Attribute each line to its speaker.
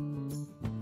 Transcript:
Speaker 1: Música